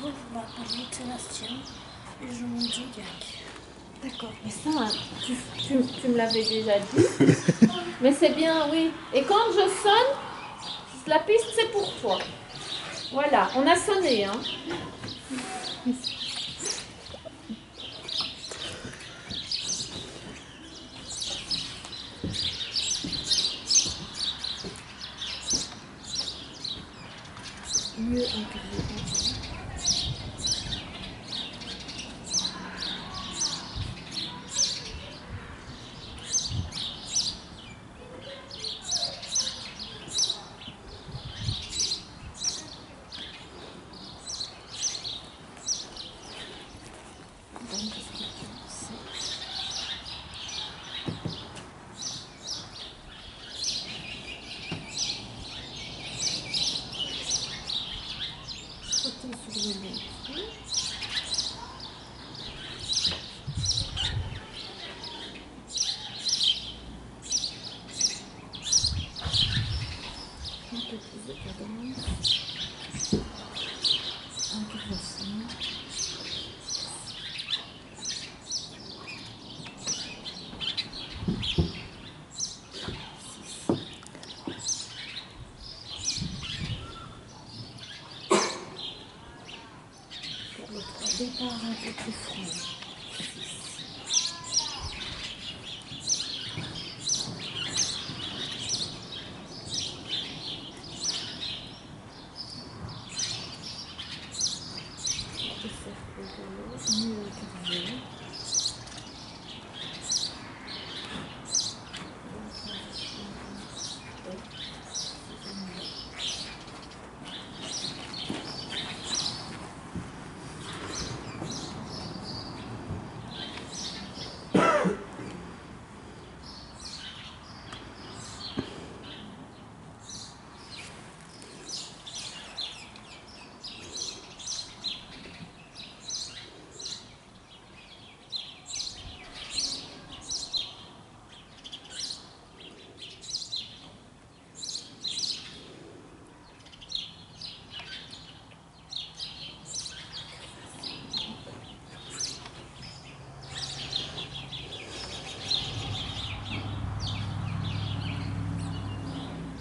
Je m'appelle Sébastien et je monte Zodiac. D'accord, mais ça, tu, tu- tu me l'avais déjà dit. mais c'est bien, oui. Et quand je sonne, la piste, c'est pour toi. Voilà, on a sonné, hein. Mühe und Gewöhnung. Fıtığın sürülüyor. Départ un peu plus l'eau, mieux. Une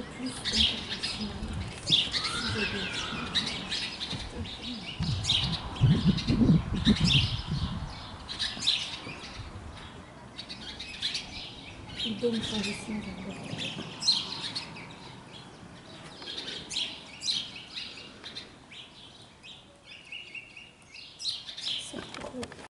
嗯嗯嗯嗯嗯嗯嗯嗯